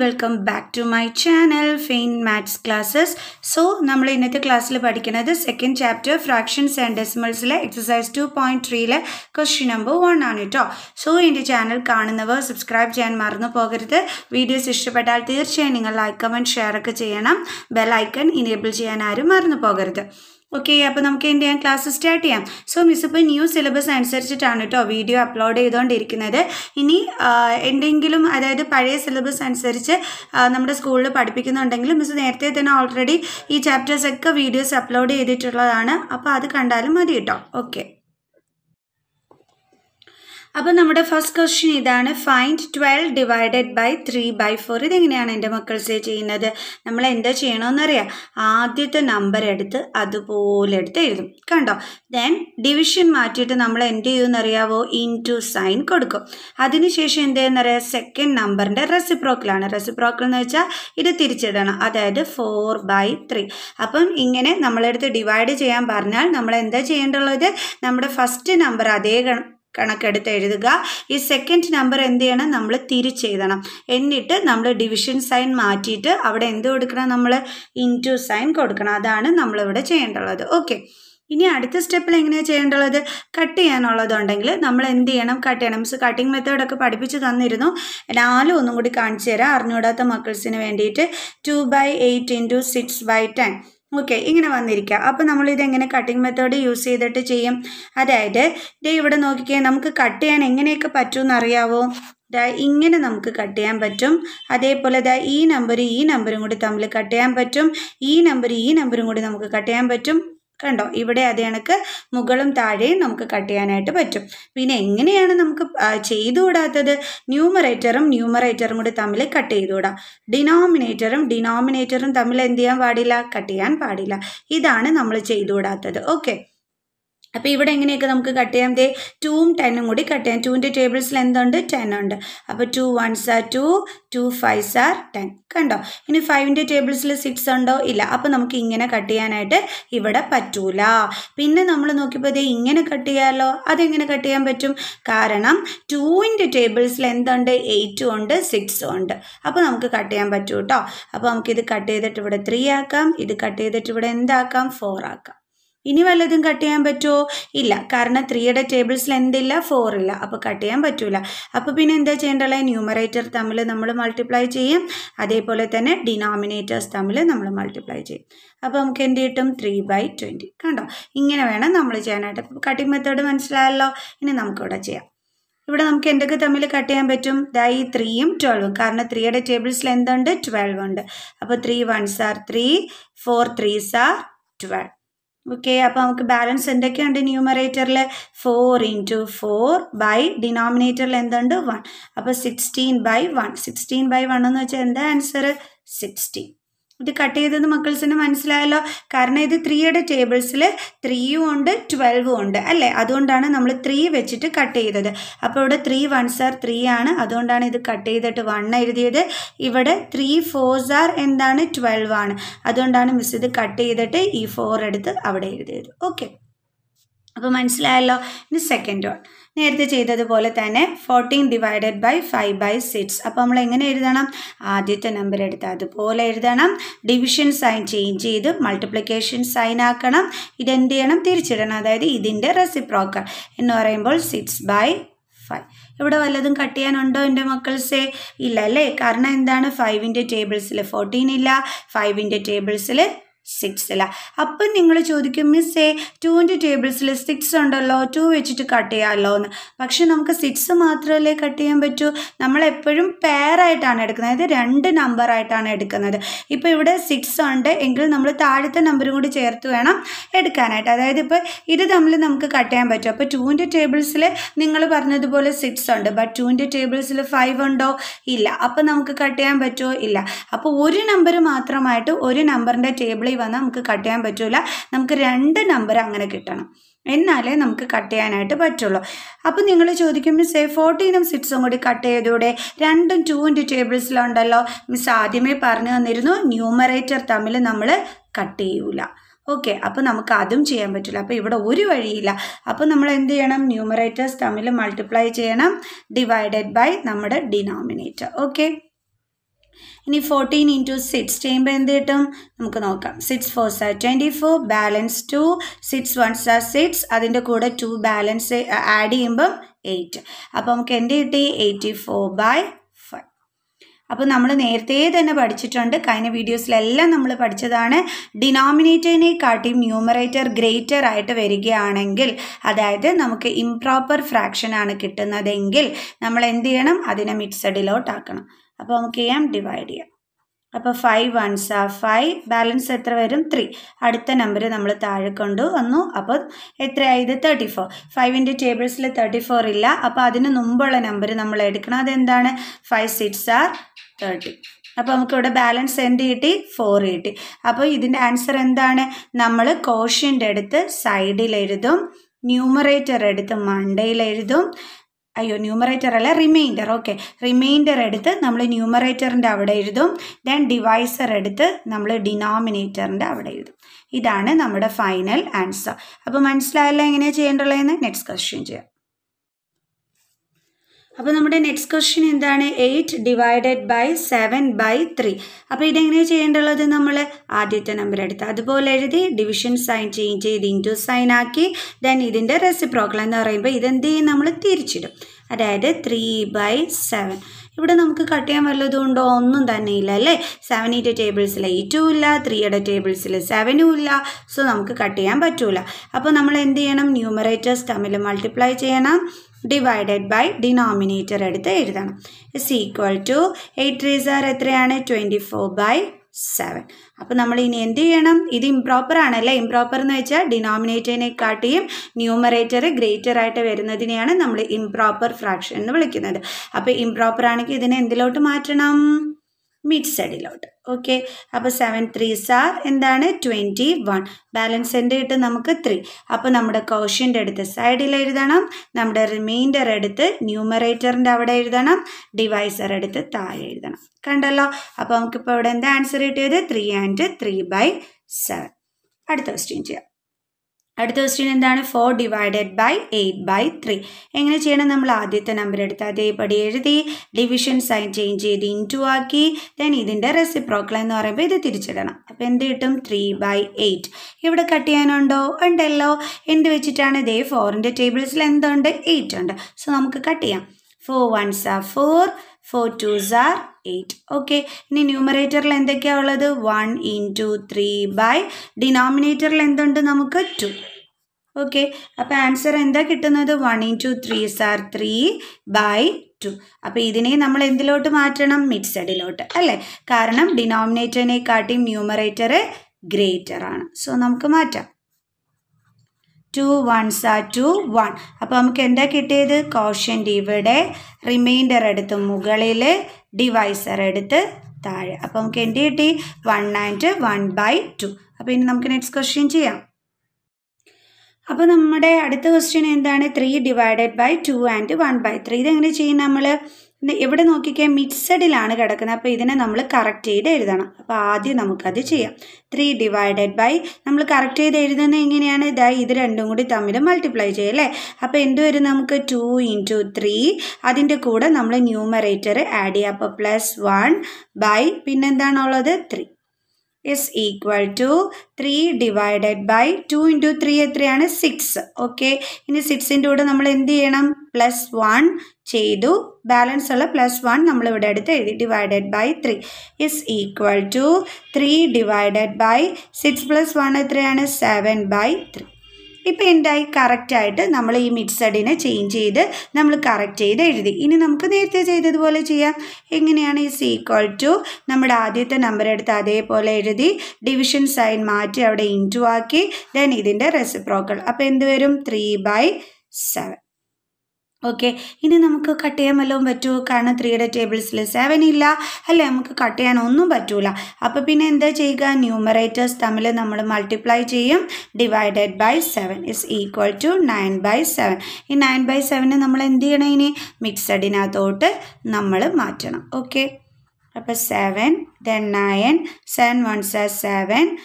Welcome back to my channel fine maths classes so നമ്മൾ ഇന്നത്തെ ക്ലാസ്സിൽ പഠിക്കുന്നത് സെക്കൻഡ് ചാപ്റ്റർ ഫ്രാക്ഷൻസ് ആൻഡ് ഡെസിമൽസിലെ എക്സസൈസ് ടു പോയിന്റ് ത്രീയിലെ ക്വസ്റ്റ്യൻ നമ്പർ വൺ ആണ് കേട്ടോ സോ എന്റെ ചാനൽ കാണുന്നവർ സബ്സ്ക്രൈബ് ചെയ്യാൻ മറന്നു പോകരുത്. വീഡിയോസ് ഇഷ്ടപ്പെട്ടാൽ തീർച്ചയായും നിങ്ങൾ ലൈക്ക് കമന്റ് ഷെയർ ഒക്കെ ചെയ്യണം. ബെൽ ഐക്കൺ ഇനേബിൾ ചെയ്യാൻ ആരും മറന്നു പോകരുത്. ഓക്കെ അപ്പോൾ നമുക്ക് എന്ത് ചെയ്യാം? ക്ലാസ് സ്റ്റാർട്ട് ചെയ്യാം. സോ മിസ് ഇപ്പോൾ ന്യൂ സിലബസ് അനുസരിച്ചിട്ടാണ് കേട്ടോ വീഡിയോ അപ്ലോഡ് ചെയ്തുകൊണ്ടിരിക്കുന്നത് ഇനി എന്തെങ്കിലും അതായത് പഴയ സിലബസ് അനുസരിച്ച് നമ്മുടെ സ്കൂളിൽ പഠിപ്പിക്കുന്നുണ്ടെങ്കിൽ മിസ് നേരത്തെ തന്നെ ഓൾറെഡി ഈ ചാപ്റ്റേഴ്സൊക്കെ വീഡിയോസ് അപ്ലോഡ് ചെയ്തിട്ടുള്ളതാണ്. അപ്പോൾ അത് കണ്ടാലും മതി കേട്ടോ ഓക്കെ അപ്പോൾ നമ്മുടെ ഫസ്റ്റ് ക്വസ്റ്റ്യൻ ഇതാണ് find twelve divided by three by four ഇതെങ്ങനെയാണ് എന്റെ മക്കൾസ് ചെയ്യുന്നത്? നമ്മൾ എന്താ ചെയ്യണമെന്നറിയാം ആദ്യത്തെ നമ്പർ എടുത്ത് അതുപോലെ എടുത്ത് എഴുതും. കണ്ടോ? ദെൻ ഡിവിഷൻ മാറ്റിയിട്ട് നമ്മൾ എന്ത് ചെയ്യുമെന്നറിയാവോ ഇൻ ടു സൈൻ കൊടുക്കും. അതിനുശേഷം എന്ത് ചെയ്യുന്നറിയാം? സെക്കൻഡ് നമ്പറിന്റെ റെസിപ്രോക്കലാണ് റെസിപ്രോക്കൽ എന്ന് വെച്ചാൽ ഇത് തിരിച്ചിടണം. അതായത് ഫോർ ബൈ ത്രീ അപ്പം ഇങ്ങനെ നമ്മളെടുത്ത് ഡിവൈഡ് ചെയ്യാൻ പറഞ്ഞാൽ നമ്മൾ എന്താ ചെയ്യേണ്ടുള്ളത് നമ്മുടെ ഫസ്റ്റ് നമ്പർ അതേ കണക്കെടുത്ത് എഴുതുക. ഈ സെക്കൻഡ് നമ്പർ എന്ത് ചെയ്യണം? നമ്മൾ തിരിച്ചെഴുതണം. എന്നിട്ട് നമ്മൾ ഡിവിഷൻ സൈൻ മാറ്റിയിട്ട് അവിടെ എന്ത് കൊടുക്കണം നമ്മൾ ഇന്റു സൈൻ കൊടുക്കണം. അതാണ് നമ്മളിവിടെ ചെയ്യേണ്ടുള്ളത് ഓക്കെ ഇനി അടുത്ത സ്റ്റെപ്പിൽ എങ്ങനെയാണ് ചെയ്യേണ്ടുള്ളത് കട്ട് ചെയ്യാനുള്ളതുണ്ടെങ്കിൽ നമ്മൾ എന്ത് ചെയ്യണം? കട്ട് ചെയ്യണം. മീൻസ് കട്ടിങ് മെത്തേഡൊക്കെ പഠിപ്പിച്ച് തന്നിരുന്നു. നാലും ഒന്നും കൂടി കാണിച്ചു തരാം. അറിഞ്ഞൂടാത്ത മക്കൾസിന് വേണ്ടിയിട്ട്. Two by eight into six by ten okay ഇങ്ങനെ വന്നിരിക്കുക അപ്പോൾ നമ്മൾ ഇതെങ്ങനെ കട്ടിങ് മെത്തേഡ് യൂസ് ചെയ്തിട്ട് ചെയ്യും? അതായത് ഇതേ ഇവിടെ നോക്കിക്കഴിഞ്ഞാൽ നമുക്ക് കട്ട് ചെയ്യാൻ എങ്ങനെയൊക്കെ പറ്റുമെന്ന് അറിയാവോ ദാ ഇങ്ങനെ നമുക്ക് കട്ട് ചെയ്യാൻ പറ്റും. അതേപോലെ ദാ ഈ നമ്പർ ഈ നമ്പറും കൂടി തമ്മിൽ കട്ട് ചെയ്യാൻ പറ്റും. ഈ നമ്പർ ഈ നമ്പറും കൂടി നമുക്ക് കട്ട് ചെയ്യാൻ പറ്റും. കണ്ടോ? ഇവിടെ അതേ കണക്ക് മുകളും താഴെയും നമുക്ക് കട്ട് ചെയ്യാനായിട്ട് പറ്റും. പിന്നെ എങ്ങനെയാണ് നമുക്ക് ചെയ്തുകൂടാത്തത്? ന്യൂമറേറ്ററും ന്യൂമറേറ്ററും കൂടി തമ്മിൽ കട്ട് ചെയ്തുകൂടാം. ഡിനോമിനേറ്ററും ഡിനോമിനേറ്ററും തമ്മിൽ എന്ത് ചെയ്യാൻ പാടില്ല? കട്ട് ചെയ്യാൻ പാടില്ല. ഇതാണ് നമ്മൾ ചെയ്തുകൂടാത്തത്. ഓക്കെ അപ്പോൾ ഇവിടെ എങ്ങനെയൊക്കെ നമുക്ക് കട്ട് ചെയ്യാം? ദേ ടൂവും ടെന്നും കൂടി കട്ട് ചെയ്യാം. ടൂവിന്റെ ടേബിൾസിൽ എന്തുണ്ട് ടെൻ ഉണ്ട്. അപ്പോൾ two ones are two two fives are ten കണ്ടോ? ഇനി ഫൈവിന്റെ ടേബിൾസിൽ സിക്സ് ഉണ്ടോ? ഇല്ല. അപ്പോൾ നമുക്ക് ഇങ്ങനെ കട്ട് ചെയ്യാനായിട്ട് ഇവിടെ പറ്റൂല. പിന്നെ നമ്മൾ നോക്കിയപ്പോൾ ദേ ഇങ്ങനെ കട്ട് ചെയ്യാമല്ലോ അതെങ്ങനെ കട്ട് ചെയ്യാൻ പറ്റും? കാരണം ടൂവിന്റെ ടേബിൾസിൽ എന്തുണ്ട് എയ്റ്റും ഉണ്ട് സിക്സും ഉണ്ട്. അപ്പോൾ നമുക്ക് കട്ട് ചെയ്യാൻ പറ്റൂ കേട്ടോ അപ്പോൾ നമുക്കിത് കട്ട് ചെയ്തിട്ട് ഇവിടെ ത്രീ ആക്കാം. ഇത് കട്ട് ചെയ്തിട്ട് ഇവിടെ എന്താക്കാം? ഫോർ ആക്കാം. ഇനി വല്ലതും കട്ട് ചെയ്യാൻ പറ്റുമോ ഇല്ല. കാരണം ത്രീയുടെ ടേബിൾസിൽ എന്തില്ല ഫോർ ഇല്ല അപ്പോൾ കട്ട് ചെയ്യാൻ പറ്റില്ല അപ്പോൾ പിന്നെ എന്താ ചെയ്യേണ്ടത്? ന്യൂമറേറ്റർ തമ്മിൽ നമ്മൾ മൾട്ടിപ്ലൈ ചെയ്യും. അതേപോലെ തന്നെ ഡിനോമിനേറ്റേഴ്സ് തമ്മിൽ നമ്മൾ മൾട്ടിപ്ലൈ ചെയ്യും. അപ്പോൾ നമുക്ക് എന്ത് കിട്ടും? ത്രീ ബൈ ട്വന്റി കണ്ടോ? ഇങ്ങനെ വേണം നമ്മൾ ചെയ്യാനായിട്ട്. അപ്പോൾ കട്ടിംഗ് മെത്തേഡ് മനസ്സിലായല്ലോ? ഇനി നമുക്കിവിടെ ചെയ്യാം. ഇവിടെ നമുക്ക് എന്തൊക്കെ തമ്മിൽ കട്ട് ചെയ്യാൻ പറ്റും? ദാ ഈ ത്രീയും ട്വൽവും കാരണം ത്രീയുടെ ടേബിൾസിൽ എന്തുണ്ട് ട്വൽവ് ഉണ്ട് അപ്പോൾ three ones are three four threes are twelve okay അപ്പോൾ നമുക്ക് ബാലൻസ് എന്തൊക്കെയുണ്ട്? ന്യൂമറേറ്ററിൽ ഫോർ ഇന്റു ഫോർ ബൈ ഡിനോമിനേറ്ററിൽ എന്തുണ്ട്? വൺ അപ്പോൾ sixteen by one sixteen by one എന്ന് വെച്ചാൽ എന്താ ആൻസർ സിക്സ്റ്റീൻ ഇത് കട്ട് ചെയ്തത് മക്കൾസിന് മനസ്സിലായല്ലോ. കാരണം ഇത് ത്രീയുടെ ടേബിൾസിൽ ത്രീയും ഉണ്ട് ട്വൽവും ഉണ്ട് അല്ലേ? അതുകൊണ്ടാണ് നമ്മൾ ത്രീ വെച്ചിട്ട് കട്ട് ചെയ്തത്. അപ്പോൾ ഇവിടെ ത്രീ വൺസ് ആർ ത്രീ ആണ്. അതുകൊണ്ടാണ് ഇത് കട്ട് ചെയ്തിട്ട് വൺ എഴുതിയത്. ഇവിടെ ത്രീ ഫോർസ് ആർ എന്താണ്? ട്വൽവ് ആണ്. അതുകൊണ്ടാണ് മിസ് ഇത് കട്ട് ചെയ്തിട്ട് ഈ ഫോർ എടുത്ത് അവിടെ എഴുതിയത്. ഓക്കെ അപ്പോൾ മനസ്സിലായല്ലോ? ഇനി സെക്കൻഡ് വൺ നേരത്തെ ചെയ്തതുപോലെ തന്നെ fourteen divided by five by six അപ്പോൾ നമ്മൾ എങ്ങനെ എഴുതണം? ആദ്യത്തെ നമ്പർ എടുത്ത് അതുപോലെ എഴുതണം. ഡിവിഷൻ സൈൻ ചേഞ്ച് ചെയ്ത് മൾട്ടിപ്ലിക്കേഷൻ സൈൻ ആക്കണം. ഇതെന്ത് ചെയ്യണം? തിരിച്ചിടണം. അതായത് ഇതിന്റെ റെസിപ്രോക്കൽ എന്ന് പറയുമ്പോൾ സിക്സ് ബൈ ഫൈവ് ഇവിടെ വല്ലതും കട്ട് ചെയ്യാനുണ്ടോ എന്റെ മക്കൾസേ? ഇല്ല അല്ലേ? കാരണം എന്താണ്? ഫൈവിന്റെ ടേബിൾസിൽ ഫോർട്ടീൻ ഇല്ല. ഫൈവിന്റെ ടേബിൾസിൽ സിക്സ് അല്ല അപ്പം നിങ്ങൾ ചോദിക്കും മിസ്സേ ടുവിന്റെ ടേബിൾസിൽ സിക്സ് ഉണ്ടല്ലോ ടു വെച്ചിട്ട് കട്ട് ചെയ്യാമല്ലോ എന്ന്. പക്ഷെ നമുക്ക് സിക്സ് മാത്രമല്ലേ കട്ട് ചെയ്യാൻ പറ്റൂ? നമ്മൾ എപ്പോഴും പെയറായിട്ടാണ് എടുക്കുന്നത്. അതായത് രണ്ട് നമ്പറായിട്ടാണ് എടുക്കുന്നത്. ഇപ്പോൾ ഇവിടെ സിക്സ് ഉണ്ട് എങ്കിൽ നമ്മൾ താഴത്തെ നമ്പറും കൂടി ചേർത്ത് വേണം എടുക്കാനായിട്ട്. അതായത് ഇപ്പോൾ ഇത് തമ്മിൽ നമുക്ക് കട്ട് ചെയ്യാൻ പറ്റും. അപ്പോൾ ടുവിന്റെ ടേബിൾസിൽ നിങ്ങൾ പറഞ്ഞതുപോലെ സിക്സ് ഉണ്ട്. ബട്ട് ടുവിന്റെ ടേബിൾസിൽ ഫൈവ് ഉണ്ടോ? ഇല്ല. അപ്പോൾ നമുക്ക് കട്ട് ചെയ്യാൻ പറ്റുമോ ഇല്ല. അപ്പോൾ ഒരു നമ്പർ മാത്രമായിട്ട് ഒരു നമ്പറിന്റെ ടേബിളിൽ വന്നാൽ നമുക്ക് കട്ട് ചെയ്യാൻ പറ്റില്ല നമുക്ക് രണ്ട് നമ്പർ അങ്ങനെ കിട്ടണം. എന്നാലേ നമുക്ക് കട്ട് ചെയ്യാനായിട്ട് പറ്റുള്ളൂ. അപ്പോൾ നിങ്ങൾ ചോദിക്കും മിസ്സേ ഫോർട്ടീനും സിക്സും കൂടി കട്ട് ചെയ്തൂടെ. രണ്ടും ടു ഇന്റു ടേബിൾസിലുണ്ടല്ലോ മിസ് ആദ്യമേ പറഞ്ഞു തന്നിരുന്നു ന്യൂമറേറ്റർ തമ്മിൽ നമ്മൾ കട്ട് ചെയ്യൂല. ഓക്കെ അപ്പോൾ നമുക്ക് അതും ചെയ്യാൻ പറ്റില്ല. അപ്പോൾ ഇവിടെ ഒരു വഴിയില്ല. അപ്പോൾ നമ്മൾ എന്ത് ചെയ്യണം? ന്യൂമറേറ്റേഴ്സ് തമ്മിൽ മൾട്ടിപ്ലൈ ചെയ്യണം. ഡിവൈഡഡ് ബൈ നമ്മുടെ ഡിനോമിനേറ്റർ ഓക്കെ ഇനി ഫോർട്ടീൻ ഇന്റു സിക്സ് ചെയ്യുമ്പോൾ എന്ത് കിട്ടും? നമുക്ക് നോക്കാം. Six four are twenty four balance two six one are six അതിന്റെ കൂടെ ടു ബാലൻസ് ആഡ് ചെയ്യുമ്പം എയ്റ്റ് അപ്പോൾ നമുക്ക് എന്ത് കിട്ടി? എയ്റ്റി ഫോർ ബൈ അപ്പോൾ നമ്മൾ നേരത്തെ തന്നെ പഠിച്ചിട്ടുണ്ട്. കഴിഞ്ഞ വീഡിയോസിലെല്ലാം നമ്മൾ പഠിച്ചതാണ്. ഡിനോമിനേറ്ററിനെ കാട്ടിയും ന്യൂമറേറ്റർ ഗ്രേറ്റർ ആയിട്ട് വരികയാണെങ്കിൽ അതായത് നമുക്ക് ഇംപ്രോപ്പർ ഫ്രാക്ഷൻ ആണ് കിട്ടുന്നതെങ്കിൽ നമ്മൾ എന്ത് ചെയ്യണം? അതിനെ മിക്സഡിലോട്ടാക്കണം അപ്പോൾ നമുക്ക് ചെയ്യാം ഡിവൈഡ് ചെയ്യാം. അപ്പോൾ five ones are five balance എത്ര വരും? ത്രീ അടുത്ത നമ്പർ നമ്മൾ താഴെ കൊണ്ടു വന്നു. അപ്പോൾ എത്രയായി? ഇത് തേർട്ടി ഫോർ ഫൈവിന്റെ ടേബിൾസിൽ തേർട്ടി ഫോർ ഇല്ല. അപ്പോൾ അതിന് മുമ്പുള്ള നമ്പർ നമ്മൾ എടുക്കണം. അതെന്താണ്? ഫൈവ് സിക്സ് ആർ തേർട്ടി അപ്പോൾ നമുക്ക് ഇവിടെ ബാലൻസ് എന്ത് കിട്ടി? ഫോർ കിട്ടി. അപ്പോൾ ഇതിന്റെ ആൻസർ എന്താണ്? നമ്മൾ കോഷ്യന്റെ അടുത്ത് സൈഡിൽ എഴുതും ന്യൂമറേറ്റർ എടുത്ത് മണ്ടയിൽ എഴുതും അയ്യോ ന്യൂമറേറ്റർ അല്ല റിമൈൻഡർ ഓക്കെ റിമൈൻഡർ എടുത്ത് നമ്മൾ ന്യൂമറേറ്ററിന്റെ അവിടെ എഴുതും. ദെൻ ഡിവൈസർ എടുത്ത് നമ്മൾ ഡിനോമിനേറ്ററിന്റെ അവിടെ എഴുതും. ഇതാണ് നമ്മുടെ ഫൈനൽ ആൻസർ അപ്പോൾ മനസ്സിലായല്ലോ എങ്ങനെയാണ് ചെയ്യേണ്ടതെന്ന് നെക്സ്റ്റ് ക്വസ്റ്റ്യൻ ചെയ്യാം. അപ്പോൾ നമ്മുടെ നെക്സ്റ്റ് ക്വസ്റ്റ്യൻ എന്താണ്? Eight divided by seven by three അപ്പോൾ ഇതെങ്ങനെയാണ് ചെയ്യേണ്ടുള്ളത് നമ്മൾ ആദ്യത്തെ നമ്പർ എടുത്ത് അതുപോലെ എഴുതി ഡിവിഷൻ സൈൻ ചേഞ്ച് ചെയ്ത് ഇന്റു സൈൻ ആക്കി ദെൻ ഇതിന്റെ റെസിപ്രോക്കൽ എന്ന് പറയുമ്പോൾ ഇതെന്ത് ചെയ്യും? നമ്മൾ തിരിച്ചിടും. അതായത് ത്രീ ബൈ സെവൻ ഇവിടെ നമുക്ക് കട്ട് ചെയ്യാൻ വല്ലതും ഉണ്ടോ? ഒന്നും തന്നെ ഇല്ല അല്ലേ? സെവനിന്റെ ടേബിൾസിൽ എയ്റ്റും ഇല്ല ത്രീയുടെ ടേബിൾസിൽ സെവനും ഇല്ല. സോ നമുക്ക് കട്ട് ചെയ്യാൻ പറ്റൂല. അപ്പോൾ നമ്മൾ എന്ത് ചെയ്യണം? ന്യൂമറേറ്റേഴ്സ് തമ്മിൽ മൾട്ടിപ്ലൈ ചെയ്യണം. ഡിവൈഡഡ് ബൈ ഡിനോമിനേറ്റർ എടുത്ത് എഴുതണം. Is equal to eight three are എത്രയാണ്? ട്വന്റി ഫോർ ബൈ സെവൻ അപ്പോൾ നമ്മൾ ഇനി എന്ത് ചെയ്യണം? ഇത് ഇംപ്രോപ്പർ ആണല്ലേ? ഇംപ്രോപ്പർ എന്ന് വെച്ചാൽ ഡിനോമിനേറ്ററിനെ കാട്ടിയും ന്യൂമറേറ്റർ ഗ്രേറ്റർ ആയിട്ട് വരുന്നതിനെയാണ് നമ്മൾ ഇംപ്രോപ്പർ ഫ്രാക്ഷൻ എന്ന് വിളിക്കുന്നത്. അപ്പോൾ ഇംപ്രോപ്പർ ആണെങ്കിൽ ഇതിനെ എന്തിലോട്ട് മാറ്റണം? മിഡ് സൈഡിലോട്ട് ഓക്കെ അപ്പോൾ സെവൻ ത്രീ സാർ എന്താണ്? ട്വന്റി വൺ ബാലൻസ് എന്റെ കിട്ടും നമുക്ക് ത്രീ അപ്പോൾ നമ്മുടെ കോഷ്യന്റെ അടുത്ത് സൈഡിൽ എഴുതണം. നമ്മുടെ റിമൈൻഡർ എടുത്ത് ന്യൂമറേറ്ററിന്റെ അവിടെ എഴുതണം. ഡിവൈസർ എടുത്ത് താഴെ എഴുതണം. കണ്ടല്ലോ? അപ്പോൾ നമുക്കിപ്പോൾ ഇവിടെ എന്താ ആൻസർ കിട്ടിയത്? Three and three by seven അടുത്ത ക്വസ്റ്റ്യൻ ചെയ്യാം. അടുത്ത ക്വസ്റ്റ്യൻ എന്താണ്? Four divided by eight by three എങ്ങനെ ചെയ്യണം? നമ്മൾ ആദ്യത്തെ നമ്പർ എടുത്ത് അതേപടി എഴുതി ഡിവിഷൻ സൈൻ ചേഞ്ച് ചെയ്ത് ഇന്റു ആക്കി ദെൻ ഇതിന്റെ റെസിപ്രോക്കൽ എന്ന് പറയുമ്പോൾ ഇത് തിരിച്ചിടണം. അപ്പോൾ എന്ത് കിട്ടും? ത്രീ ബൈ എയ്റ്റ് ഇവിടെ കട്ട് ചെയ്യാനുണ്ടോ? ഉണ്ടല്ലോ. എന്ത് വെച്ചിട്ടാണ്? ഇതേ ഫോറിന്റെ ടേബിൾസിൽ എന്തുണ്ട്? എയ്റ്റ് ഉണ്ട്. സോ നമുക്ക് കട്ട് ചെയ്യാം. Four ones are four four two are eight okay ഇനി ന്യൂമറേറ്ററിൽ എന്തൊക്കെയാണ് ഉള്ളത്? One into three by ഡിനോമിനേറ്ററിൽ എന്തുണ്ട് നമുക്ക്? ടു ഓക്കെ അപ്പോൾ ആൻസർ എന്താ കിട്ടുന്നത്? One into three are three by two അപ്പോൾ ഇതിനെ നമ്മൾ എന്തിലോട്ട് മാറ്റണം? മിഡ് സൈഡിലോട്ട് അല്ലേ? കാരണം ഡിനോമിനേറ്ററിനെ കാട്ടിയും ന്യൂമറേറ്റർ ഗ്രേറ്റർ ആണ്. സോ നമുക്ക് മാറ്റാം. Two ones are two one അപ്പോൾ നമുക്ക് എന്താ കിട്ടിയത്? കോഷ്യന്റ് ഇവിടെ. റിമൈൻഡർ എടുത്ത് മുകളിൽ ഡിവൈസർ എടുത്ത് താഴെ. അപ്പോൾ നമുക്ക് എന്ത് കിട്ടി? One and one by two അപ്പോൾ ഇനി നമുക്ക് നെക്സ്റ്റ് ക്വസ്റ്റ്യൻ ചെയ്യാം. അപ്പോൾ നമ്മുടെ അടുത്ത ക്വസ്റ്റ്യൻ എന്താണ്? Three divided by two and one by three ഇതെങ്ങനെ ചെയ്യും നമ്മൾ എവിടെ നോക്കിക്കാൻ മിക്സഡിലാണ് കിടക്കുന്നത്. അപ്പോൾ ഇതിനെ നമ്മൾ കറക്റ്റ് ചെയ്ത് എഴുതണം. അപ്പോൾ ആദ്യം നമുക്കത് ചെയ്യാം. ത്രീ ഡിവൈഡഡ് ബൈ നമ്മൾ കറക്റ്റ് ചെയ്ത് എഴുതുന്നത് എങ്ങനെയാണ്? ഇതായി ഇത് രണ്ടും കൂടി തമ്മിൽ മൾട്ടിപ്ലൈ ചെയ്യാം അല്ലേ? അപ്പോൾ എന്ത് വരും നമുക്ക്? ടു ഇന്റു ത്രീ അതിന്റെ കൂടെ നമ്മൾ ന്യൂമറേറ്റർ ആഡ് ചെയ്യുക അപ്പോൾ plus one by പിന്നെന്താണുള്ളത്? Three is equal to three divided by two into three എത്രയാണ് സിക്സ് ഓക്കെ ഇനി സിക്സിന്റെ കൂടെ നമ്മൾ എന്ത് ചെയ്യണം? പ്ലസ് വൺ ചെയ്തു. ബാലൻസ് ഉള്ള പ്ലസ് വൺ നമ്മൾ ഇവിടെ അടുത്ത് എഴുതി. Divided by three is equal to three divided by six plus one എത്രയാണ് സെവൻ ബൈ ത്രീ ഇപ്പം എന്തായി? കറക്റ്റായിട്ട് നമ്മൾ ഈ മിക്സഡിനെ ചേഞ്ച് ചെയ്ത് നമ്മൾ കറക്റ്റ് ചെയ്ത് എഴുതി. ഇനി നമുക്ക് നേരത്തെ ചെയ്തതുപോലെ ചെയ്യാം. എങ്ങനെയാണ് ഈ ഈക്വൽ ടു നമ്മുടെ ആദ്യത്തെ നമ്പർ എടുത്ത് അതേപോലെ എഴുതി ഡിവിഷൻ സൈൻ മാറ്റി അവിടെ ഇന്റു ആക്കി ദെൻ ഇതിന്റെ റെസിപ്രോക്കൽ അപ്പോൾ എന്ത് വരും? Three by seven okay. ഇനി നമുക്ക് കട്ട് ചെയ്യാൻ വല്ലതും പറ്റുമോ കാരണം ത്രീയുടെ ടേബിൾസിൽ സെവൻ ഇല്ല. അല്ലേ? നമുക്ക് കട്ട് ചെയ്യാൻ ഒന്നും പറ്റൂല. അപ്പോൾ പിന്നെ എന്താ ചെയ്യുക? ന്യൂമറേറ്റേഴ്സ് തമ്മിൽ നമ്മൾ മൾട്ടിപ്ലൈ ചെയ്യും. Divided by seven is equal to nine by seven ഈ നയൻ ബൈ സെവന് നമ്മൾ എന്ത് ചെയ്യണം ഇനി? മിക്സഡിനകത്തോട്ട് നമ്മൾ മാറ്റണം. ഓക്കെ. അപ്പോൾ seven then nine seven ones seven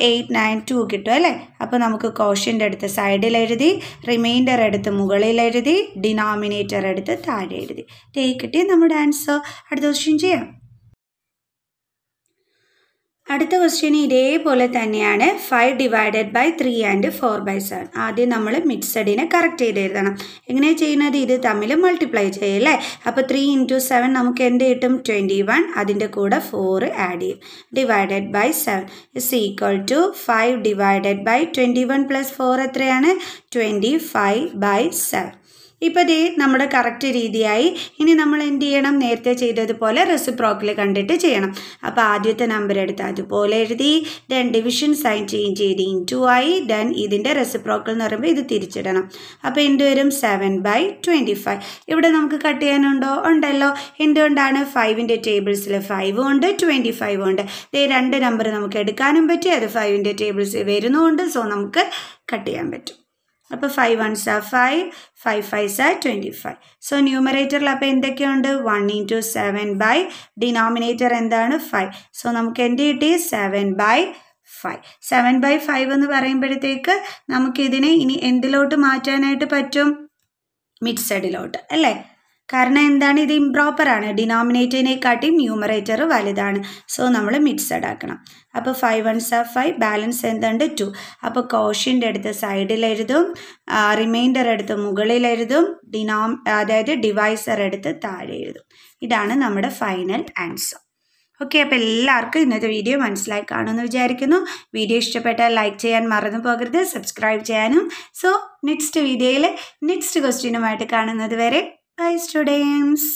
eight nine two കിട്ടും അല്ലേ? അപ്പോൾ നമുക്ക് കോഷ്യന്റെ അടുത്ത് സൈഡിൽ എഴുതി റിമൈൻഡർ എടുത്ത് മുകളിൽ എഴുതി ഡിനോമിനേറ്റർ എടുത്ത് താഴെ എഴുതി. ടേക്ക് കിട്ടി നമ്മുടെ ആൻസർ അടുത്ത ക്വസ്റ്റ്യൻ ചെയ്യാം. അടുത്ത ക്വസ്റ്റ്യൻ ഇതേപോലെ തന്നെയാണ് five divided by three and four by seven ആദ്യം നമ്മൾ മിക്സഡിനെ കറക്റ്റ് ചെയ്ത് എഴുതണം. എങ്ങനെയാണ് ചെയ്യുന്നത്? ഇത് തമ്മിൽ മൾട്ടിപ്ലൈ ചെയ്യും അല്ലേ? അപ്പോൾ ത്രീ ഇന്റു സെവൻ നമുക്ക് എന്ത് കിട്ടും? ട്വന്റി വൺ അതിന്റെ കൂടെ ഫോർ ആഡ് ചെയ്യും. Divided by seven is equal to five divided by twenty one plus four എത്രയാണ്? ട്വന്റി ഫൈവ് ബൈ സെവൻ ഇപ്പോൾ ദേ നമ്മുടെ കറക്റ്റ് രീതിയായി. ഇനി നമ്മൾ എന്ത് ചെയ്യണം? നേരത്തെ ചെയ്തതുപോലെ റെസിപ്രോക്കിൽ കണ്ടിട്ട് ചെയ്യണം. അപ്പോൾ ആദ്യത്തെ നമ്പർ എടുത്ത് അതുപോലെ എഴുതി. ദെൻ ഡിവിഷൻ സൈൻ ചേഞ്ച് ചെയ്ത് ഇൻ ടു ആയി ദെൻ ഇതിന്റെ റെസിപ്രോക്കൽ എന്ന് പറയുമ്പോൾ ഇത് തിരിച്ചിടണം. അപ്പോൾ എന്ത് വരും? സെവൻ ബൈ ട്വന്റി ഫൈവ് ഇവിടെ നമുക്ക് കട്ട് ചെയ്യാനുണ്ടോ? ഉണ്ടല്ലോ. എന്തുകൊണ്ടാണ്? ഫൈവിന്റെ ടേബിൾസിൽ ഫൈവും ഉണ്ട് ട്വന്റി ഫൈവും ഉണ്ട്. ഇതേ രണ്ട് നമ്പർ നമുക്ക് എടുക്കാനും പറ്റി അത് ഫൈവിന്റെ ടേബിൾസിൽ വരുന്നുമുണ്ട്. സോ നമുക്ക് കട്ട് ചെയ്യാൻ പറ്റും. അപ്പോൾ five ones are five five fives are twenty five so ന്യൂമറേറ്ററിൽ അപ്പോൾ എന്തൊക്കെയുണ്ട്? One into seven by denominator എന്താണ്? ഫൈവ് സോ നമുക്ക് എന്ത് കിട്ടി? Seven by five seven by five എന്ന് പറയുമ്പോഴത്തേക്ക് നമുക്കിതിനെ ഇനി എന്തിലോട്ട് മാറ്റാനായിട്ട് പറ്റും? മിക്സഡിലോട്ട് അല്ലേ? കാരണം എന്താണ്? ഇത് ഇംപ്രോപ്പർ ആണ്. ഡിനോമിനേറ്ററിനെക്കാട്ടിയും ന്യൂമറേറ്റർ വലുതാണ്. സോ നമ്മൾ മിക്സഡ് ആക്കണം അപ്പോൾ five ones are five balance എന്തുണ്ട്? ടു അപ്പോൾ കോഷ്യന്റെ അടുത്ത് സൈഡിൽ എഴുതും റിമൈൻഡർ എടുത്ത് മുകളിൽ എഴുതും ഡിനോം അതായത് ഡിവൈസർ എടുത്ത് താഴെ എഴുതും. ഇതാണ് നമ്മുടെ ഫൈനൽ ആൻസർ ഓക്കെ അപ്പോൾ എല്ലാവർക്കും ഇന്നത്തെ വീഡിയോ മനസ്സിലായി കാണുമെന്ന് വിചാരിക്കുന്നു. വീഡിയോ ഇഷ്ടപ്പെട്ടാൽ ലൈക്ക് ചെയ്യാൻ മറന്നു പോകരുത് സബ്സ്ക്രൈബ് ചെയ്യാനും. സോ നെക്സ്റ്റ് വീഡിയോയിൽ നെക്സ്റ്റ് ക്വസ്റ്റ്യനുമായിട്ട് കാണുന്നത് വരെ ബൈ സ്റ്റുഡൻസ്